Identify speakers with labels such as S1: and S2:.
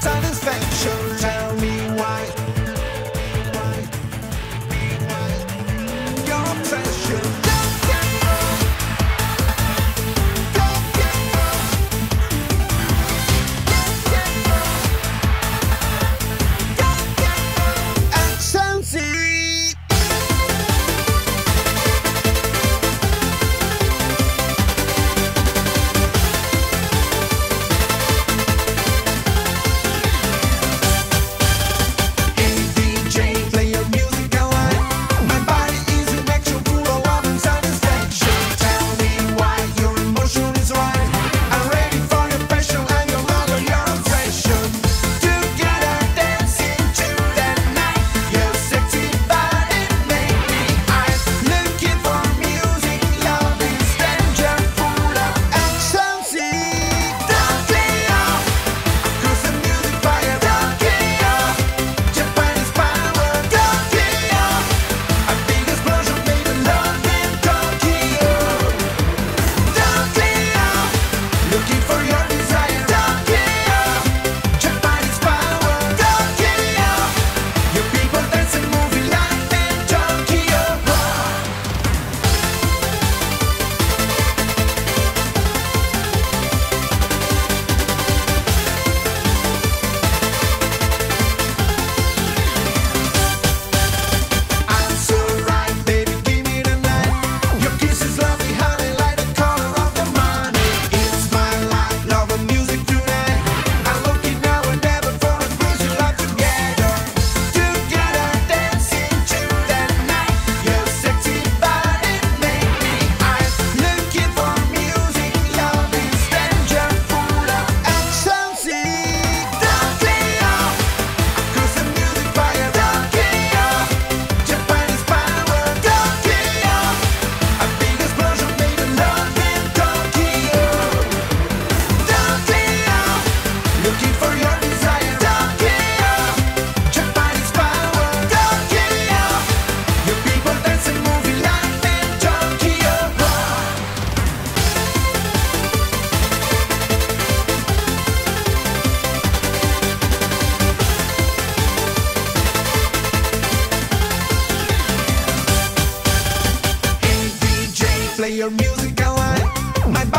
S1: Satisfaction, play your music online. My